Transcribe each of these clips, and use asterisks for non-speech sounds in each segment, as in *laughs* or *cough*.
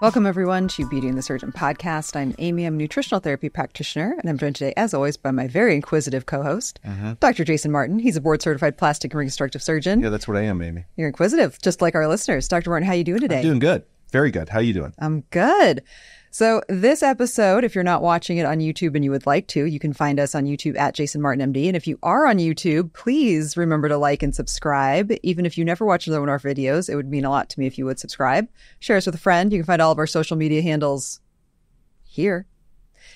Welcome, everyone, to Beauty and the Surgeon podcast. I'm Amy. I'm a nutritional therapy practitioner, and I'm joined today, as always, by my very inquisitive co host, uh-huh. Dr. Jason Martin. He's a board certified plastic and reconstructive surgeon. Yeah, that's what I am, Amy. You're inquisitive, just like our listeners. Dr. Martin, how are you doing today? I'm doing good. Very good. How are you doing? I'm good. So, this episode, if you're not watching it on YouTube and you would like to, you can find us on YouTube at Jason Martin MD. And if you are on YouTube, please remember to like and subscribe. Even if you never watch one of our videos, it would mean a lot to me if you would subscribe. Share us with a friend. You can find all of our social media handles here.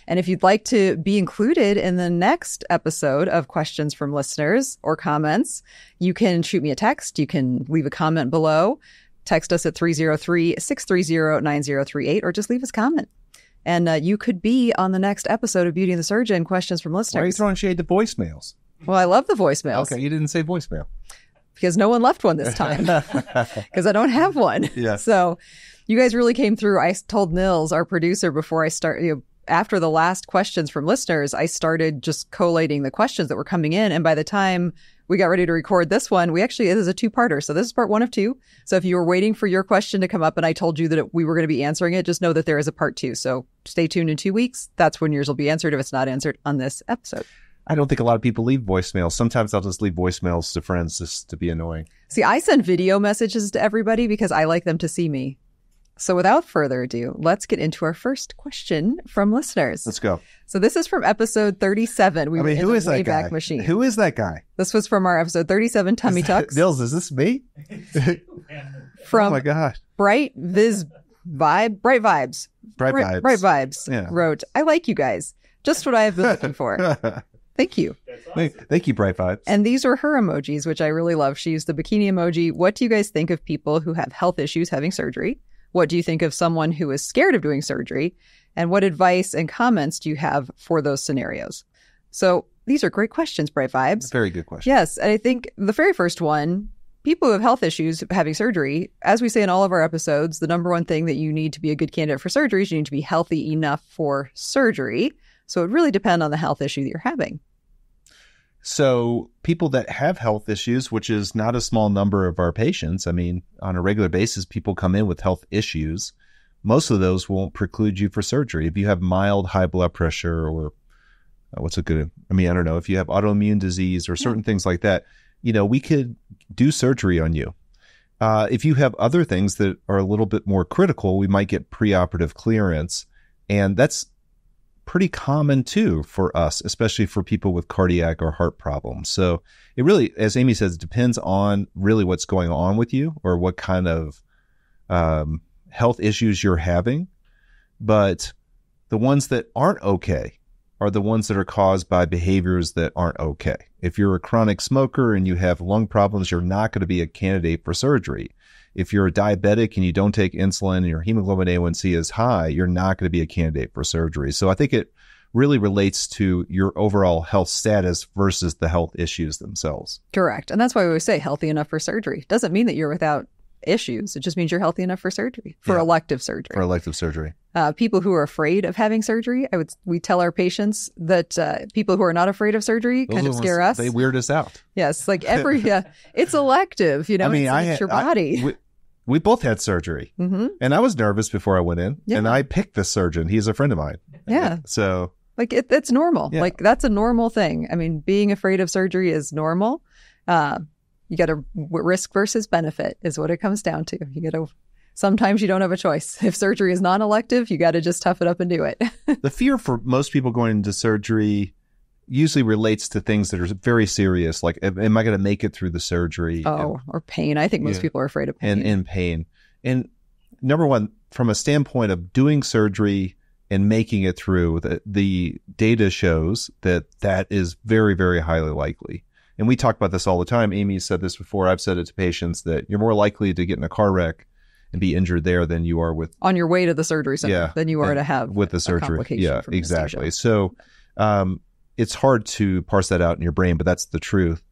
And if you'd like to be included in the next episode of questions from listeners or comments, you can shoot me a text. You can leave a comment below. Text us at 303 630 9038 or just leave us a comment. And uh, you could be on the next episode of Beauty and the Surgeon questions from Why are you listeners. throwing shade to voicemails? well, I love the voicemails Okay, you didn't say voicemail. because no one left one this time *laughs* *laughs* because I don't have one. Yeah. So you guys really came through. I told Nils, our producer, before I start, you know, after the last questions from listeners, I started just collating the questions that were coming in. And by the time we got ready to record this one, we actually, it is a two parter. So this is part one of two. So if you were waiting for your question to come up and I told you that it, we were going to be answering it, just know that there is a part two. So stay tuned in two weeks. That's when yours will be answered if it's not answered on this episode. I don't think a lot of people leave voicemails. Sometimes I'll just leave voicemails to friends just to be annoying. See, I send video messages to everybody because I like them to see me. So without further ado, let's get into our first question from listeners. Let's go. So this is from episode 37. We I were mean, the is that guy? Machine. Who is that guy? This was from our episode 37, Tummy Tucks, Nils, is this me? *laughs* from oh my god. Bright Viz Vibe, Bright Vibes. Bright vibes. Bright Vibes Yeah. wrote, I like you guys. Just what I have been looking for. *laughs* Thank you. Thank thank you, Bright Vibes. And these were her emojis, which I really love. She used the bikini emoji. What do you guys think of people who have health issues having surgery? What do you think of someone who is scared of doing surgery? And what advice and comments do you have for those scenarios? So these are great questions, Bright Vibes. Very good question. Yes. And I think the very first one people who have health issues having surgery, as we say in all of our episodes, the number one thing that you need to be a good candidate for surgery is you need to be healthy enough for surgery. So it really depends on the health issue that you're having. So, people that have health issues, which is not a small number of our patients, I mean, on a regular basis, people come in with health issues. Most of those won't preclude you for surgery. If you have mild high blood pressure or uh, what's a good, I mean, I don't know, if you have autoimmune disease or certain things like that, you know, we could do surgery on you. Uh, if you have other things that are a little bit more critical, we might get preoperative clearance. And that's pretty common too for us, especially for people with cardiac or heart problems. So it really, as Amy says, depends on really what's going on with you or what kind of um, health issues you're having. But the ones that aren't okay are the ones that are caused by behaviors that aren't okay. If you're a chronic smoker and you have lung problems, you're not going to be a candidate for surgery. If you're a diabetic and you don't take insulin and your hemoglobin A1C is high, you're not going to be a candidate for surgery. So I think it really relates to your overall health status versus the health issues themselves. Correct. And that's why we always say healthy enough for surgery. Doesn't mean that you're without issues. It just means you're healthy enough for surgery, for Yeah. elective surgery. For elective surgery. uh, people who are afraid of having surgery, I would we tell our patients that uh, people who are not afraid of surgery Those kind of scare ones- us. They weird us out. yes, like *laughs* every yeah, it's elective. You know, I mean, it's, I it's your I- body. we, we both had surgery hmm and I was nervous before I went in Yeah. and I picked the surgeon. He's a friend of mine. Yeah, So like it, it's normal. Yeah. Like that's a normal thing. I mean, being afraid of surgery is normal. Uh, you got to risk versus benefit is what it comes down to. You got to. Sometimes you don't have a choice. *laughs* If surgery is non-elective, you got to just tough it up and do it. *laughs* the fear for most people going into surgery usually relates to things that are very serious, like am I going to make it through the surgery? oh, or pain. I think most Yeah. people are afraid of pain. and in pain. And number one, from a standpoint of doing surgery and making it through, the, the data shows that that is very, very highly likely. And we talk about this all the time. Amy said this before. I've said it to patients that you're more likely to get in a car wreck and be injured there than you are with on your way to the surgery center Yeah, than you are to have with the surgery. Yeah, exactly. So um, it's hard to parse that out in your brain, but that's the truth.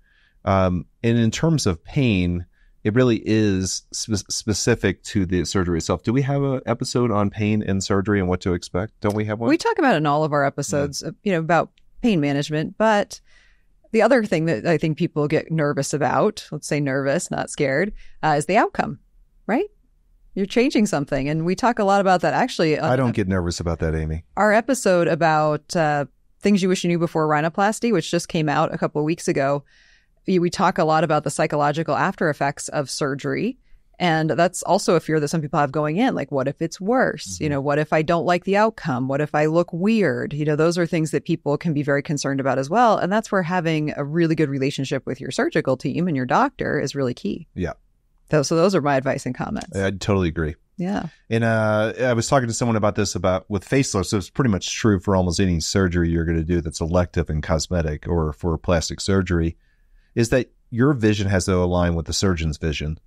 Um, and in terms of pain, it really is spe- specific to the surgery itself. Do we have an episode on pain and surgery and what to expect? Don't we have one? We talk about it in all of our episodes, uh, you know, about pain management. But the other thing that I think people get nervous about, let's say nervous, not scared, uh, is the outcome, right? You're changing something. And we talk a lot about that actually. I don't get nervous about that, Amy. Our episode about uh, things you wish you knew before rhinoplasty, which just came out a couple of weeks ago, we talk a lot about the psychological after effects of surgery. And that's also a fear that some people have going in. Like, what if it's worse? Mm-hmm. You know, what if I don't like the outcome? What if I look weird? You know, those are things that people can be very concerned about as well. And that's where having a really good relationship with your surgical team and your doctor is really key. Yeah. So, so those are my advice and comments. I totally agree. Yeah. And uh, I was talking to someone about this about with facelifts. So it's pretty much true for almost any surgery you're going to do that's elective and cosmetic or for plastic surgery, is that your vision has to align with the surgeon's vision.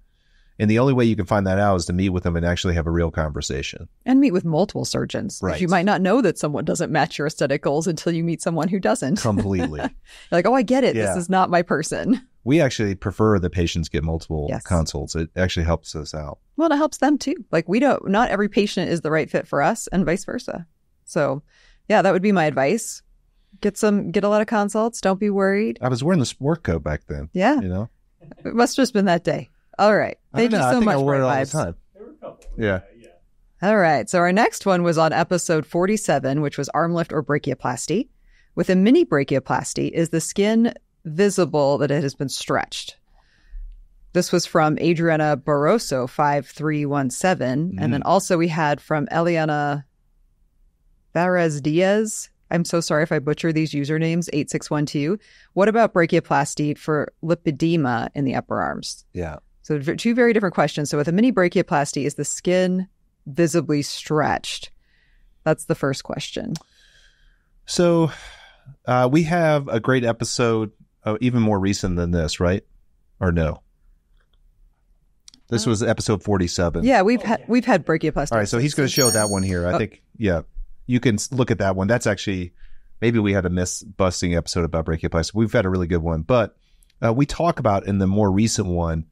And the only way you can find that out is to meet with them and actually have a real conversation. And meet with multiple surgeons. Right. You might not know that someone doesn't match your aesthetic goals until you meet someone who doesn't. *laughs* Completely. like, oh, I get it. Yeah. This is not my person. We actually prefer the patients get multiple Yes. consults. It actually helps us out. Well, it helps them too. Like, we don't, not every patient is the right fit for us and vice versa. So, yeah, that would be my advice. Get some, get a lot of consults. Don't be worried. I was wearing the sport coat back then. Yeah. You know, It must have just been that day. All right. Thank don't you know. I so think much I for wore it all vibes. the time. Yeah. All right. So our next one was on episode 47, which was arm lift or brachioplasty. With a mini brachioplasty, is the skin visible that it has been stretched? This was from Adriana Barroso, 5317. And then also we had from Eliana Varez Diaz. I'm so sorry if I butcher these usernames, 8612. What about brachioplasty for lipedema in the upper arms? Yeah. So two very different questions. So with a mini brachioplasty, is the skin visibly stretched? That's the first question. So uh, we have a great episode, uh, even more recent than this, right? Or no? This was episode 47. Yeah, we've had we've had brachioplasty. All right. So he's going to show that one here. I Oh. think, yeah, you can look at that one. That's actually, maybe we had a miss busting episode about brachioplasty. We've had a really good one. But uh, we talk about in the more recent one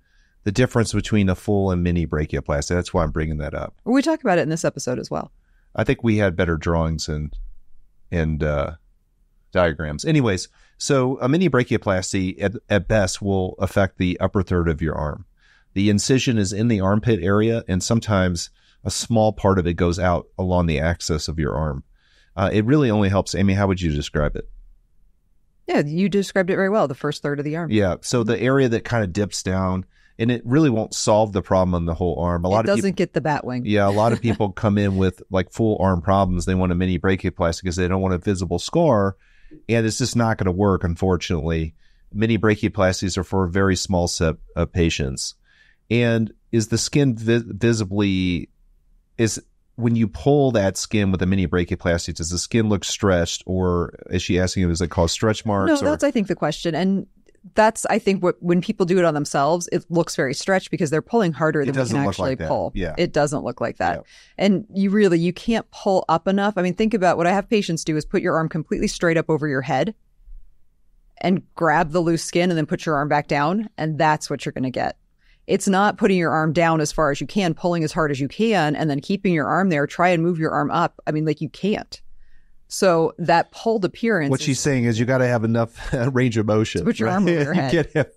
the difference between a full and mini brachioplasty. That's why I'm bringing that up. We talk about it in this episode as well. I think we had better drawings and and uh, diagrams. Anyways, so a mini brachioplasty at, at best will affect the upper third of your arm. The incision is in the armpit area, and sometimes a small part of it goes out along the axis of your arm. Uh, it really only helps. Amy, how would you describe it? Yeah, you described it very well. The first third of the arm. Yeah, so the area that kind of dips down, and it really won't solve the problem on the whole arm. A lot it of doesn't get the bat wing. Yeah, a lot of *laughs* people come in with like full arm problems. They want a mini brachioplasty because they don't want a visible scar, and it's just not going to work. Unfortunately, mini brachioplasties are for a very small set of patients. And is the skin vi- visibly is when you pull that skin with a mini brachioplasty? Does the skin look stretched, or is she asking? Is it called stretch marks? No, or- that's I think the question, and that's I think what when people do it on themselves, it looks very stretched because they're pulling harder than we can actually like pull. Yeah. it doesn't look like that, and you really you can't pull up enough. I mean, think about what I have patients do is put your arm completely straight up over your head, and grab the loose skin, and then put your arm back down, and that's what you're going to get. It's not putting your arm down as far as you can, pulling as hard as you can, and then keeping your arm there. Try and move your arm up. I mean, like you can't. So that pulled appearance. What is- she's saying is you got to have enough *laughs* range of motion. Put your arm over *laughs* your head. you can't have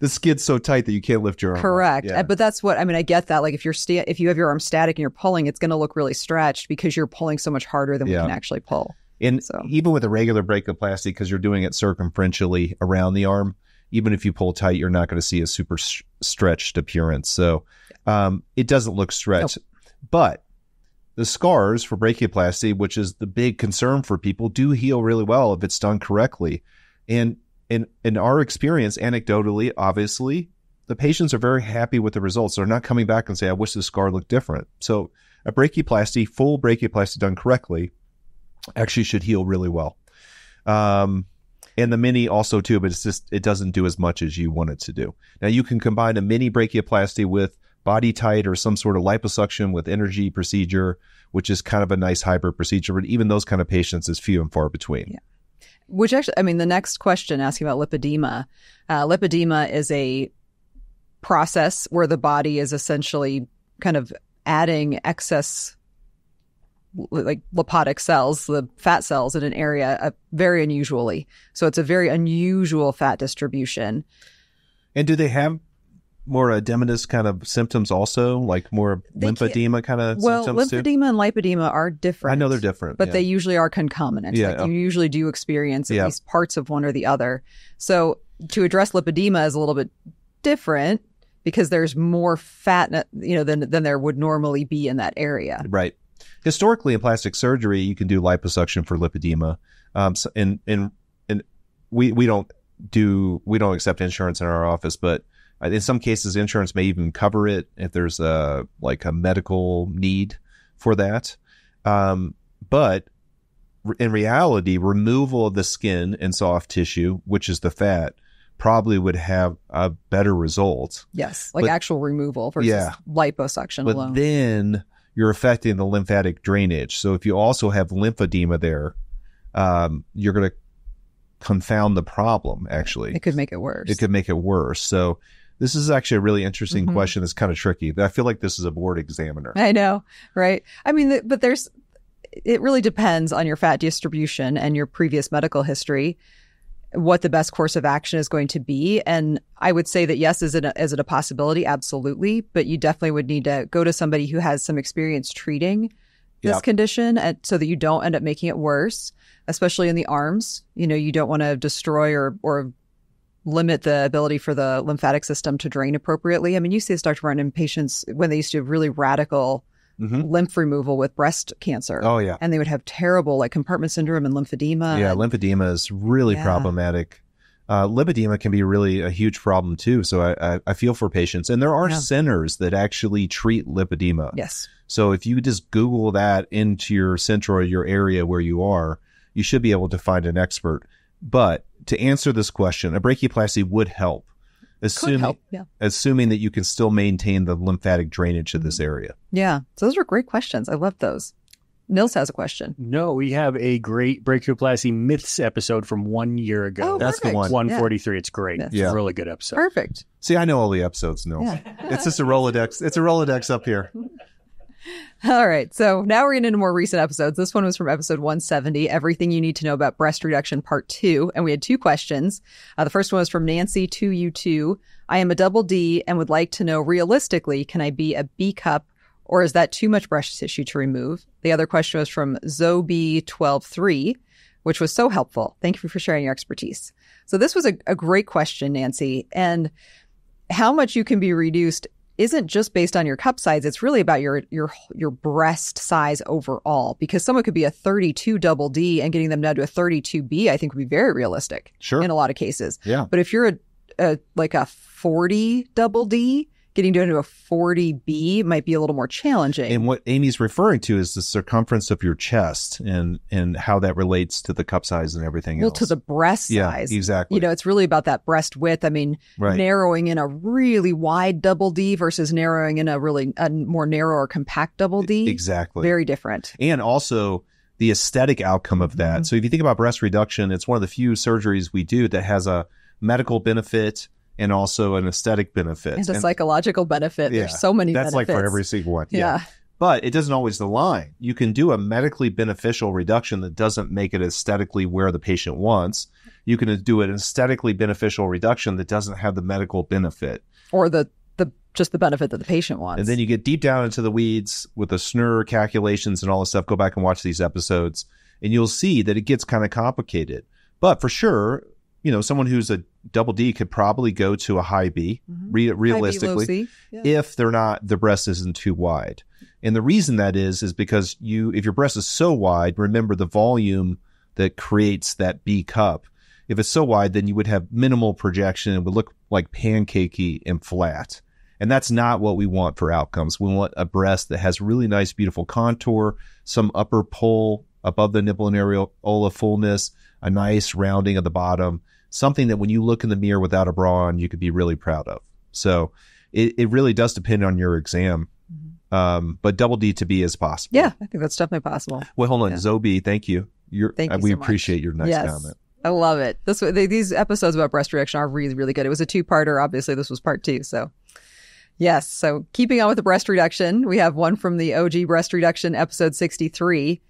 the skin's so tight that you can't lift your arm. Correct. Yeah. Uh, But that's what I mean. I get that. Like if you're sta- if you have your arm static and you're pulling, it's going to look really stretched because you're pulling so much harder than Yeah. we can actually pull. And So- even with a regular brachioplasty, because you're doing it circumferentially around the arm, even if you pull tight, you're not going to see a super s- stretched appearance. So um, it doesn't look stretched. But the scars for brachioplasty, which is the big concern for people, do heal really well if it's done correctly. And in in our experience, anecdotally, obviously, the patients are very happy with the results. They're not coming back and say, "I wish the scar looked different." So a brachioplasty, full brachioplasty done correctly, actually should heal really well. Um, and the mini also too, but it's just it doesn't do as much as you want it to do. Now you can combine a mini brachioplasty with BodyTite or some sort of liposuction with energy procedure, which is kind of a nice hybrid procedure. But even those kind of patients is few and far between. Yeah. Which actually, I mean, the next question asking about lipedema. Uh, lipedema is a process where the body is essentially kind of adding excess like lipotic cells, the fat cells in an area uh, very unusually. So it's a very unusual fat distribution. And do they have more edematous kind of symptoms also, like more They lymphedema kind of Well, symptoms too? lymphedema and lipedema are different. I know they're different, but yeah. they usually are concomitant. Yeah, Like oh. you usually do experience at Yeah. least parts of one or the other. So to address lipedema is a little bit different because there's more fat, you know, than than there would normally be in that area. Right. Historically, in plastic surgery, you can do liposuction for lipedema. Um, so, and and and we we don't do we don't accept insurance in our office, but uh, in some cases, insurance may even cover it if there's a like a medical need for that. Um, but in reality, removal of the skin and soft tissue, which is the fat, probably would have a better result. Yes, like But- actual removal versus Yeah. liposuction But alone. then you're affecting the lymphatic drainage. So if you also have lymphedema there, um, you're going to confound the problem. Actually, it could make it worse. it could make it worse. So this is actually a really interesting Mhm. question. It's kind of tricky. I feel like this is a board examiner. I know, right? I mean, but there's, it really depends on your fat distribution and your previous medical history, what the best course of action is going to be. And I would say that yes, is it a, is it a possibility? Absolutely. But you definitely would need to go to somebody who has some experience treating this Yeah. condition and so that you don't end up making it worse, especially in the arms. You know, you don't want to destroy or, or limit the ability for the lymphatic system to drain appropriately. I mean, you see this, Dr. Martin, in patients when they used to have really radical Mhm. lymph removal with breast cancer. Oh yeah, And they would have terrible like compartment syndrome and lymphedema. yeah. and- Lymphedema is really Yeah. problematic. Uh, lipedema can be really a huge problem too. So I, I, I feel for patients, and there are Yeah. centers that actually treat lymphedema. yes. So if you just Google that into your center or your area where you are, you should be able to find an expert. But to answer this question, a brachioplasty would help, assuming help. Yeah. assuming that you can still maintain the lymphatic drainage of this Mm-hmm. area. Yeah. So those are great questions. I love those. Nils has a question. No, we have a great brachioplasty myths episode from one year ago. Oh, That's the perfect. one. One Yeah. It's great. Yes. It's Yeah. a really good episode. Perfect. See, I know all the episodes, Nils. Yeah. It's just a Rolodex. It's a Rolodex up here. *laughs* All right. So now we're getting into more recent episodes. This one was from episode 170, Everything You Need to Know About Breast Reduction Part 2. And we had two questions. Uh, the first one was from Nancy 2U2. I am a double D and would like to know realistically, can I be a B cup or is that too much breast tissue to remove? The other question was from Zob123, which was so helpful. Thank you for sharing your expertise. So this was a, a great question, Nancy. And how much you can be reduced isn't just based on your cup size. It's really about your your your breast size overall. Because someone could be a 32 double D and getting them down to a 32B, I think would be very realistic Sure. in a lot of cases. Yeah. But if you're a, a like a 40 double D, getting down to a 40B might be a little more challenging. And what Amy's referring to is the circumference of your chest and and how that relates to the cup size and everything well, else. to the breast yeah, size. exactly. You know, it's really about that breast width. I mean, right. narrowing in a really wide double D versus narrowing in a really a more narrow or compact double D. exactly. Very different. and also the aesthetic outcome of that. Mhm. So if you think about breast reduction, it's one of the few surgeries we do that has a medical benefit and also an aesthetic benefit. And a And psychological benefit. Yeah, There's so many that's like for every single one. Yeah. But it doesn't always align. You can do a medically beneficial reduction that doesn't make it aesthetically where the patient wants. You can do an aesthetically beneficial reduction that doesn't have the medical benefit. Or the, the just the benefit that the patient wants. And then you get deep down into the weeds with the Schnur calculations and all this stuff. Go back and watch these episodes, and you'll see that it gets kind of complicated. But for sure, you know, someone who's a double D could probably go to a high B, Mhm. re- High B, realistically. Yeah. if they're not the breast isn't too wide. And the reason that is is because you if your breast is so wide, remember the volume that creates that B cup. If it's so wide, then you would have minimal projection. It would look like pancakey and flat. And that's not what we want for outcomes. We want a breast that has really nice, beautiful contour, some upper pull above the nipple and areola fullness, a nice rounding of the bottom, something that when you look in the mirror without a bra on, you could be really proud of. So it, it really does depend on your exam. Um, but double D to B is possible. yeah, I think that's definitely possible. Well, hold on. Yeah. Zobi, thank you. You're, Thank uh, you we so much. appreciate your nice Yes. comment. I love it. This they, these episodes about breast reduction are really really good. It was a two parter. Obviously, this was part two. So yes. So keeping on with the breast reduction, we have one from the OG breast reduction episode sixty three.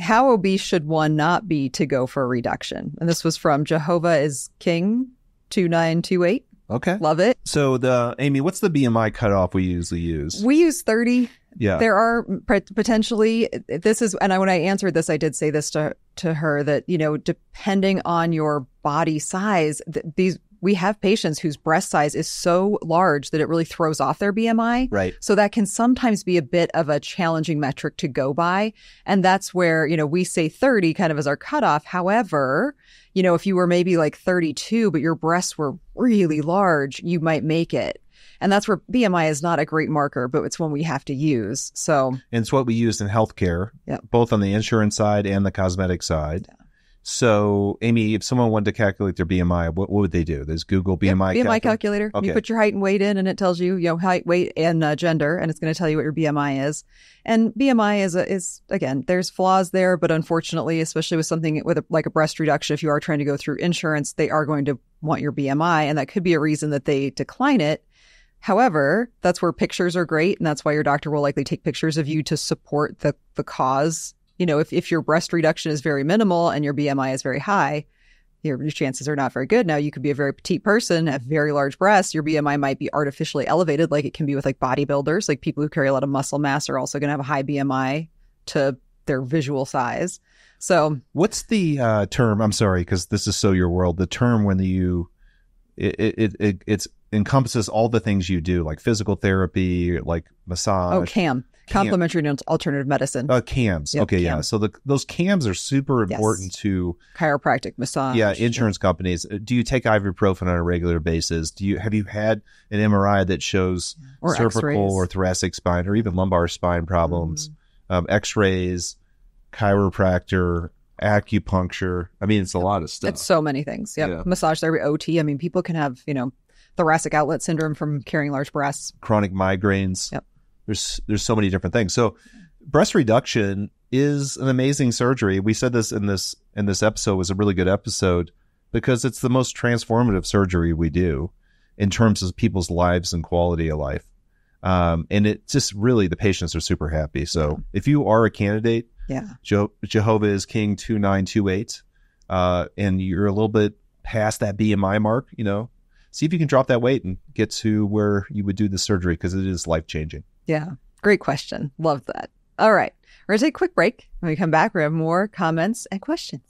How obese should one not be to go for a reduction? And this was from Jehovah is King two nine two eight. Okay. Love it. So the Amy, what's the BMI cutoff we usually use? We use 30. Yeah. There are potentially this is and I, when I answered this I did say this to to her that you know depending on your body size th- these we have patients whose breast size is so large that it really throws off their BMI. right. So that can sometimes be a bit of a challenging metric to go by. And that's where, you know, we say 30 kind of as our cutoff. However, you know, if you were maybe like 32, but your breasts were really large, you might make it. And that's where BMI is not a great marker, but it's one we have to use. So And it's what we use in healthcare, Yeah. both on the insurance side and the cosmetic side. So, Amy, if someone wanted to calculate their BMI, what, what would they do? There's Google Yep, BMI. BMI calculator? calculator. Okay. You put your height and weight in, and it tells you, you know, height, weight, and uh, gender, and it's going to tell you what your BMI is. And BMI is a, is again, there's flaws there, but unfortunately, especially with something with a, like a breast reduction, if you are trying to go through insurance, they are going to want your BMI, and that could be a reason that they decline it. However, that's where pictures are great, and that's why your doctor will likely take pictures of you to support the the cause. You know, if if your breast reduction is very minimal and your BMI is very high, your, your chances are not very good. Now, you could be a very petite person, have very large breasts. Your BMI might be artificially elevated, like it can be with like bodybuilders. Like people who carry a lot of muscle mass are also going to have a high BMI to their visual size. So, What's the uh, term? I'm sorry, because this is so your world. The term when you it it, it it's encompasses all the things you do, like physical therapy, like massage. oh, CAM, Cam. complementary and alternative medicine, Uh, cams. Yep, okay, yeah. So the those cams are super Yes. important to chiropractic, massage. yeah insurance companies. Uh, Do you take ibuprofen on a regular basis? Do you have you had an MRI that shows or cervical X-rays. or thoracic spine or even lumbar spine problems? Mm. Um, X-rays, chiropractor, acupuncture. I mean, it's a lot of stuff. It's so many things. Yep. Yeah. Massage therapy, OT. I mean, people can have, you know, thoracic outlet syndrome from carrying large breasts. chronic migraines. Yep. There's there's so many different things. So breast reduction is an amazing surgery. We said this in this in this episode was a really good episode because it's the most transformative surgery we do in terms of people's lives and quality of life. Um, and it just really the patients are super happy. So if you are a candidate, Yeah. Je- Jehovah is King two nine two eight, uh, and you're a little bit past that BMI mark, you know, see if you can drop that weight and get to where you would do the surgery because it is life changing. Yeah. Great question. Love that. All right. We're going to take a quick break. When we come back, we have more comments and questions.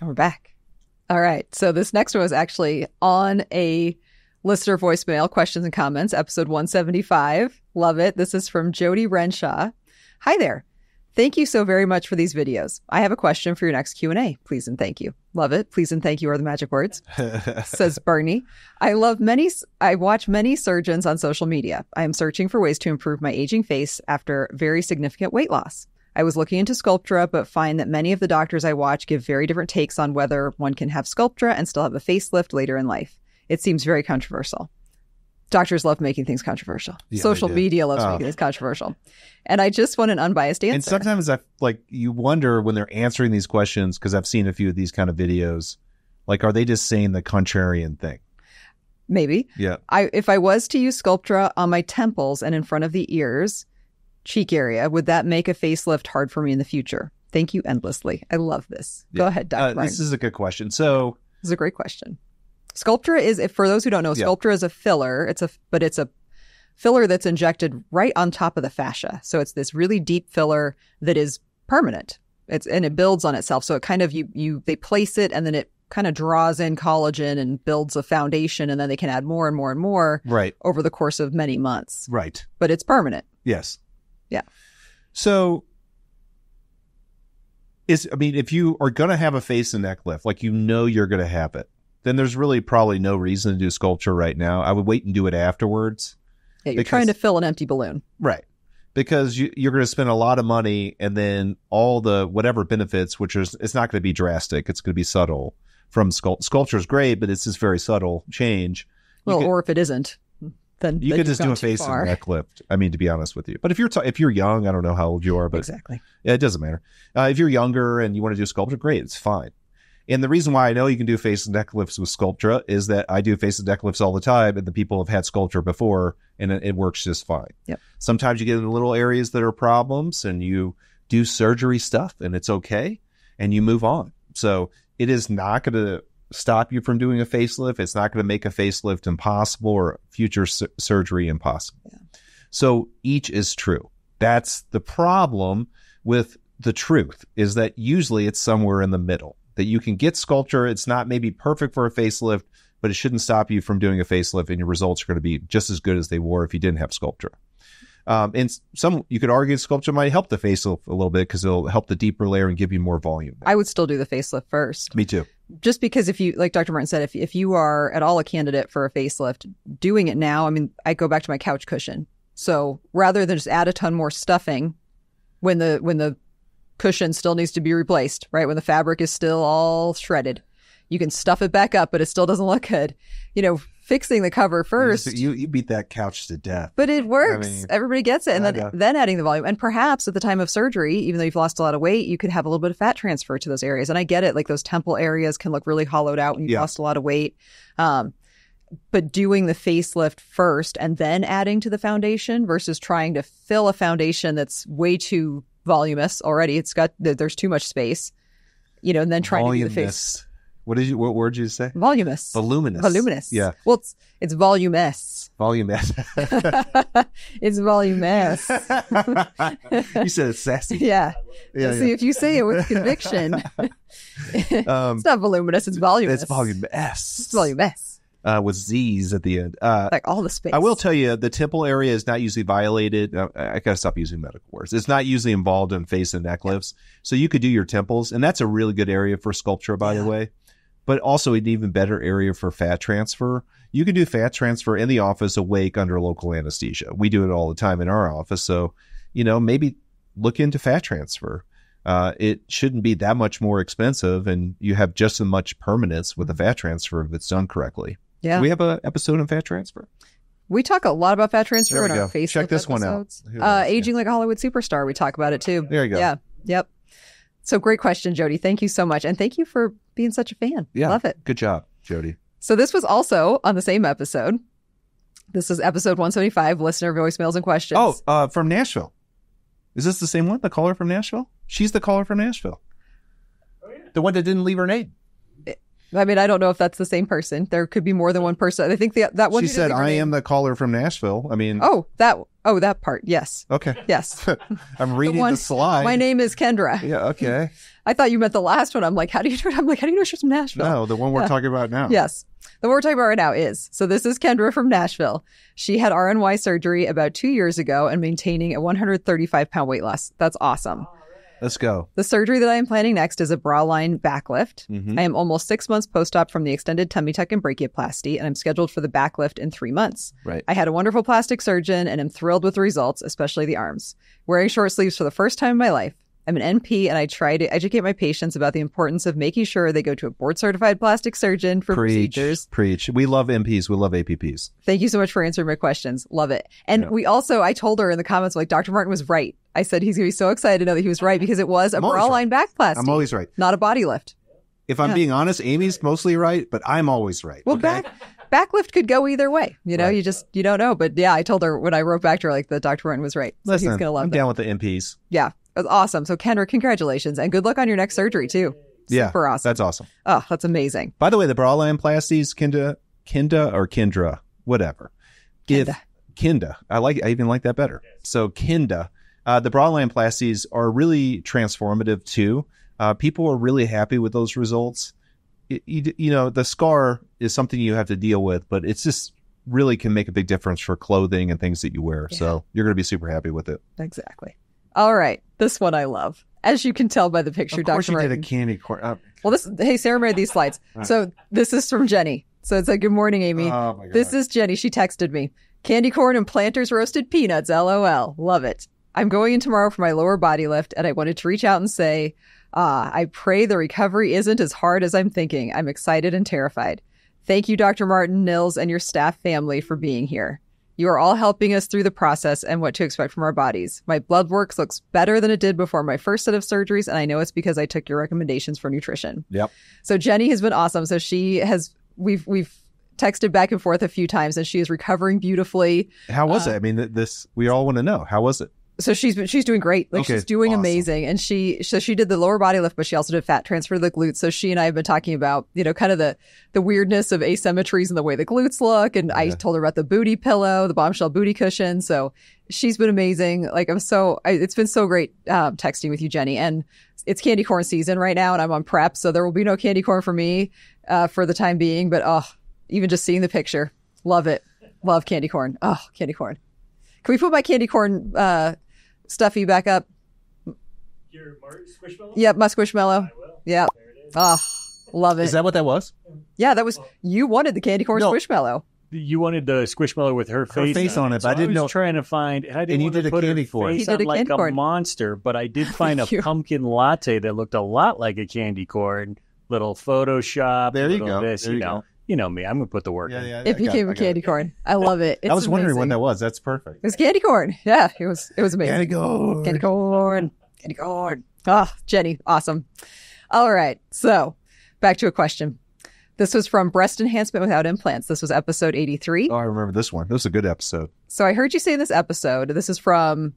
And we're back. All right. So this next one was actually on a listener voicemail, questions and comments, episode 175. Love it. This is from Jody Renshaw. Hi there. Thank you so very much for these videos. I have a question for your next Q&A. Please and thank you. Love it. Please and thank you are the magic words *laughs* says Bernie. I love many, I watch many surgeons on social media. I am searching for ways to improve my aging face after very significant weight loss. I was looking into Sculptra, but find that many of the doctors I watch give very different takes on whether one can have Sculptra and still have a facelift later in life. It seems very controversial. Doctors love making things controversial. Yeah, Social media loves Oh. making things controversial. And I just want an unbiased answer. and sometimes I like you wonder when they're answering these questions because I've seen a few of these kind of videos. Like, are they just saying the contrarian thing? Maybe. Yeah. I if I was to use Sculptra on my temples and in front of the ears, cheek area, would that make a facelift hard for me in the future? Thank you endlessly. I love this. Go ahead, Dr. Uh, this is a good question. So, This is a great question. Sculptra is, if for those who don't know, Yeah. Sculptra is a filler. It's a, but it's a filler that's injected right on top of the fascia. So it's this really deep filler that is permanent. It's and it builds on itself. So it kind of you you they place it and then it kind of draws in collagen and builds a foundation, and then they can add more and more and more right, over the course of many months. right. But it's permanent. Yes. Yeah. So is I mean, if you are gonna have a face and neck lift, like you know you're gonna have it, then there's really probably no reason to do Sculptra right now. I would wait and do it afterwards. Yeah, you're Because- trying to fill an empty balloon. Right. Because you, you're going to spend a lot of money and then all the whatever benefits, which is, it's not going to be drastic. It's going to be subtle from sculpt. Sculptra is great, but it's this very subtle change. You Well, could- or if it isn't, then You then could just do a face far. and neck lift. I mean, to be honest with you. But if you're, t- if you're young, I don't know how old you are, but exactly. yeah, it doesn't matter. Uh, if you're younger and you want to do Sculptra, great. It's fine. And the reason why I know you can do face and neck lifts with Sculptra is that I do face and neck lifts all the time, and the people have had Sculptra before, and it, it works just fine. Yep. Sometimes you get into little areas that are problems, and you do surgery stuff, and it's okay, and you move on. So it is not going to stop you from doing a facelift. It's not going to make a facelift impossible or future su- surgery impossible. So each is true. That's the problem with the truth is that usually it's somewhere in the middle that you can get Sculptra. It's not maybe perfect for a facelift, but it shouldn't stop you from doing a facelift and your results are going to be just as good as they were if you didn't have Sculptra. Um, and some, you could argue Sculptra might help the facelift a little bit because it'll help the deeper layer and give you more volume. I would still do the facelift first. Me too. Just because if you, like Dr. Martin said, if, if you are at all a candidate for a facelift, doing it now, I mean, I go back to my couch cushion. So rather than just add a ton more stuffing when the, when the cushion still needs to be replaced, right? When the fabric is still all shredded, you can stuff it back up, but it still doesn't look good. You know, fixing the cover first. You, you beat that couch to death. But it works. I mean, Everybody gets it. And then, know. then adding the volume. And perhaps at the time of surgery, even though you've lost a lot of weight, you could have a little bit of fat transfer to those areas. And I get it. Like those temple areas can look really hollowed out when you've Yeah. lost a lot of weight. Um, but doing the facelift first and then adding to the foundation versus trying to fill a foundation that's way too voluminous already. It's got, there's too much space, you know, and then trying to do the face. What did you? What word did you say? Voluminous. Voluminous. Voluminous. Yeah. Well, it's, it's voluminous. Voluminous. *laughs* it's voluminous. *laughs* you said it's sassy. Yeah. Yeah, See, yeah. if you say it with conviction, *laughs* Um, it's not voluminous, it's voluminous. it's voluminous. It's voluminous. Uh, with Z's at the end. Uh, Like all the space. I will tell you, the temple area is not usually violated. Uh, I gotta stop using medical words. It's not usually involved in face and neck lifts. So you could do your temples, and that's a really good area for Sculptra, by the way. But also an even better area for fat transfer. You can do fat transfer in the office awake under local anesthesia. We do it all the time in our office. So, you know, maybe look into fat transfer. Uh, it shouldn't be that much more expensive, and you have just as much permanence with a fat transfer if it's done correctly. Yeah. Do We, we have an episode on fat transfer? We talk a lot about fat transfer There in our go. Facebook Check this one out. Uh, knows? Yeah. aging like a Hollywood superstar. We talk about it too. There you go. Yeah. Yep. So great question, Jody. Thank you so much. And thank you for being such a fan. Yeah. Love it. Good job, Jody. So this was also on the same episode. This is episode 175, listener voicemails and questions. Oh, uh, from Nashville. Is this the same one? The caller from Nashville? She's the caller from Nashville. The one that didn't leave her name. I mean, I don't know if that's the same person. There could be more than one person. I think the, that one. she said, "I am the caller from Nashville." I mean, Oh, that. Oh, that part. Yes. okay. Yes. *laughs* I'm reading the, one- slide. My name is Kendra. *laughs* Yeah. Okay. I thought you meant the last one. I'm like, how do you know? I'm like, how do you know she's from Nashville? No, the one we're talking about now. Yes. The one we're talking about right now is so this is Kendra from Nashville. She had RNY surgery about two years ago and maintaining a 135 pound weight loss. That's awesome. Let's go. The surgery that I am planning next is a bra line back lift. Mhm. I am almost six months post op from the extended tummy tuck and brachioplasty, and I'm scheduled for the back lift in three months. Right. I had a wonderful plastic surgeon and am thrilled with the results, especially the arms. Wearing short sleeves for the first time in my life. I'm an NP and I try to educate my patients about the importance of making sure they go to a board certified plastic surgeon for Preach. procedures. Preach. We love NPs. We love APPs. Thank you so much for answering my questions. Love it. And Yeah. we also, I told her in the comments, like, Dr. Martin was right. I said he's going to be so excited to know that he was right because it was a bra right. line back plastic, I'm always right. not a body lift. If I'm Yeah. being honest, Amy's mostly right, but I'm always right. Well, okay? back back lift could go either way. You know, Right. you just you don't know. But yeah, I told her when I wrote back to her like that Dr. Martin was right. So Listen, he's gonna love I'm that. down with the NPs. Yeah, was awesome. So Kendra, congratulations and good luck on your next surgery too. Yeah, Super awesome. That's awesome. oh, that's amazing. By the way, the bra line plasties, Kinda, Kinda or Kendra, whatever. If Kinda. Kinda, I like, I even like that better. So Kinda, uh, the bra line plasties are really transformative too. Uh, people are really happy with those results. It, you, you know, the scar is something you have to deal with, but it's just really can make a big difference for clothing and things that you wear. So you're going to be super happy with it. Exactly. All right, this one I love. As you can tell by the picture, of course, Dr. you did a candy corn. Uh, Well, this hey Sarah made these slides. *laughs* So this is from Jenny. So it's like, good morning, Amy. oh my god! This is Jenny. She texted me. Candy corn and planters roasted peanuts. LOL. Love it. I'm going in tomorrow for my lower body lift, and I wanted to reach out and say, ah, I pray the recovery isn't as hard as I'm thinking. I'm excited and terrified. Thank you, Dr. Martin, Nils, and your staff family for being here. You are all helping us through the process and what to expect from our bodies. My blood work looks better than it did before my first set of surgeries, and I know it's because I took your recommendations for nutrition. Yep. So Jenny has been awesome. So she has we've we've texted back and forth a few times, and she is recovering beautifully. How was Uh, it? I mean, this we all want to know. How was it? So she's she's doing great. Like Okay, she's doing awesome. amazing. And she so she did the lower body lift, but she also did fat transfer to the glutes. So she and I have been talking about, you know, kind of the the weirdness of asymmetries and the way the glutes look. And I told her about the booty pillow, the bombshell booty cushion. So she's been amazing. Like I'm so I, it's been so great um, texting with you, Jenny. And it's candy corn season right now, and I'm on prep, so there will be no candy corn for me uh, for the time being. But oh, even just seeing the picture, love it. Love candy corn. Oh, candy corn. Can we put my candy corn uh, stuffy back up? Your squishmallow? Yep, my squishmallow. will. Yep. Oh, love it. Is that what that was? yeah, that was you wanted the candy corn No. squishmallow. You wanted the squishmallow with her face, face on it, So but I didn't was know- trying to find, and I didn't And you want did a put candy her corn. face He did on a like candy a corn. monster, but I did *laughs* find a You- pumpkin latte that looked a lot like a candy corn. Little Photoshop. There you little go. This, There you you know, go. You know me. I'm gonna put the work Yeah, in. It became a candy corn. I love it. It's I was wondering when that was. That's perfect. It was candy corn. Yeah, it was. It was amazing. Candy corn. Candy corn. Candy corn. Ah, Jenny, awesome. All right. So back to a question. This was from Breast Enhancement Without Implants. This was episode 83. Oh, I remember this one. This was a good episode. So I heard you say in this episode, this is from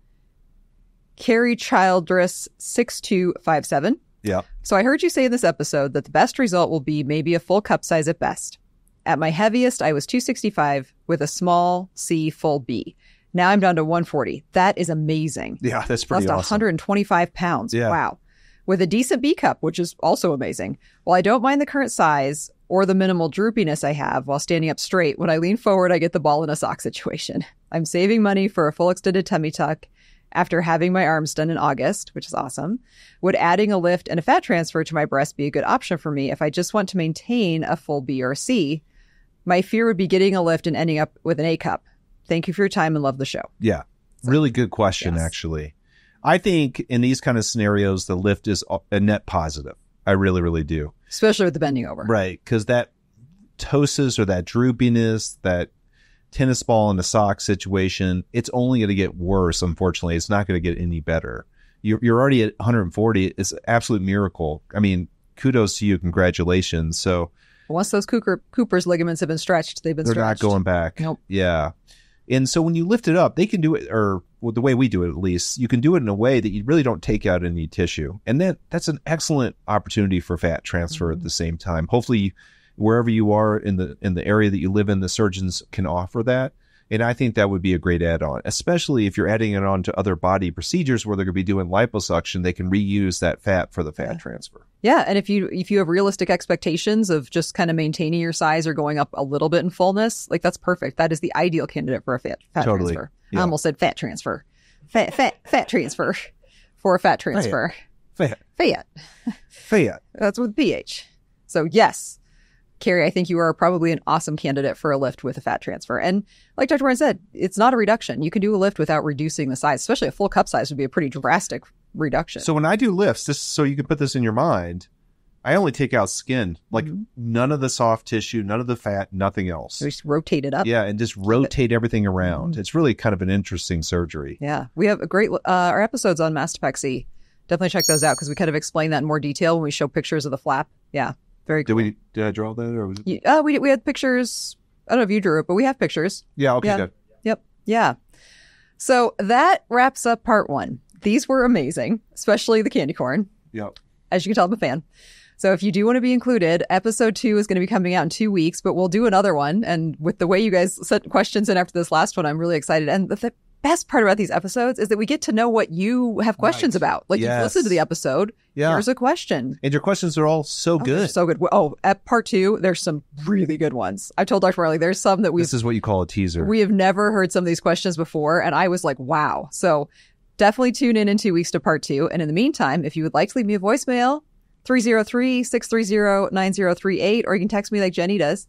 Carrie Childress 6257. Yeah. So I heard you say in this episode that the best result will be maybe a full cup size at best. At my heaviest, I was 265 with a small C full B. Now I'm down to 140. That is amazing. Yeah, that's pretty Lost awesome. 125 pounds. Yeah. Wow. With a decent B cup, which is also amazing. While I don't mind the current size or the minimal droopiness I have while standing up straight, when I lean forward, I get the ball in a sock situation. *laughs* I'm saving money for a full extended tummy tuck after having my arms done in August, which is awesome. Would adding a lift and a fat transfer to my breast be a good option for me if I just want to maintain a full B or C? My fear would be getting a lift and ending up with an A cup. Thank you for your time and love the show. Yeah. Really good question, Yes. actually. I think in these kind of scenarios, the lift is a net positive. I really, really do. Especially with the bending over. Right. Because that ptosis or that droopiness, that tennis ball in the sock situation, it's only going to get worse, unfortunately. It's not going to get any better. You're, you're already at 140. It's an absolute miracle. I mean, kudos to you. Congratulations. So Once those Cooper, Cooper's ligaments have been stretched, they've been stretched. they're stretched. not going back. Nope. Yeah. And so when you lift it up, they can do it, or well, the way we do it at least, you can do it in a way that you really don't take out any tissue. And then that's an excellent opportunity for fat transfer Mm-hmm. at the same time. Hopefully, wherever you are in the in the area that you live in, the surgeons can offer that. And I think that would be a great add-on, especially if you're adding it on to other body procedures where they're going to be doing liposuction. They can reuse that fat for the fat Yeah. transfer. Yeah, and if you if you have realistic expectations of just kind of maintaining your size or going up a little bit in fullness, like that's perfect. That is the ideal candidate for a fat fat Totally. transfer. Yeah. I almost said fat transfer. Fat fat fat transfer for a fat transfer. Fat, Fat. fat. That's with pH. So yes, Carrie, I think you are probably an awesome candidate for a lift with a fat transfer. And like Dr. Warren said, it's not a reduction. You can do a lift without reducing the size, especially a full cup size would be a pretty drastic reduction. So when I do lifts, just so you can put this in your mind, I only take out skin, like Mhm. none of the soft tissue, none of the fat, nothing else. So just rotate it up. Yeah, and just rotate everything around. Mhm. It's really kind of an interesting surgery. Yeah, we have a great uh, our episodes on mastopexy. Definitely check those out because we kind of explain that in more detail when we show pictures of the flap. Yeah, very Did we did I draw that or was it? Yeah, uh, we we had pictures. I don't know if you drew it, but we have pictures. Yeah, okay, Yeah. good. Yep. Yeah. So that wraps up part one. These were amazing, especially the candy corn. Yeah. As you can tell, I'm a fan. So if you do want to be included, episode two is going to be coming out in two weeks, but we'll do another one. And with the way you guys sent questions in after this last one, I'm really excited. And the, the best part about these episodes is that we get to know what you have questions Right. about. Like you've listened to the episode. Yeah. Here's a question. And your questions are all so Oh, good. So good. Oh, at part two, there's some really good ones. I told Dr. Marley, there's some that we've this is what you call a teaser. we have never heard some of these questions before, and I was like, wow. So definitely tune in in two weeks to part two. And in the meantime, if you would like to leave me a voicemail, 303-630-9038, or you can text me like Jenny does,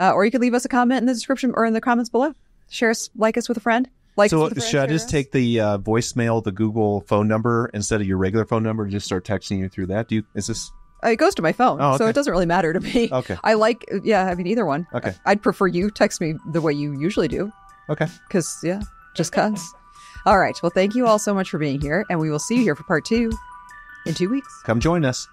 uh, or you can leave us a comment in the description or in the comments below. Share us, like us with a friend. Like so with a friend, should I just take the uh, voicemail, the Google phone number instead of your regular phone number and just start texting you through that? Do you is this it goes to my phone, Oh, so it doesn't really matter to me. okay? I like, yeah, I mean, either one. Okay. I'd prefer you text me the way you usually do. Okay. Because, yeah, just cuz. All right. Well, thank you all so much for being here. And we will see you here for part two in two weeks. Come join us.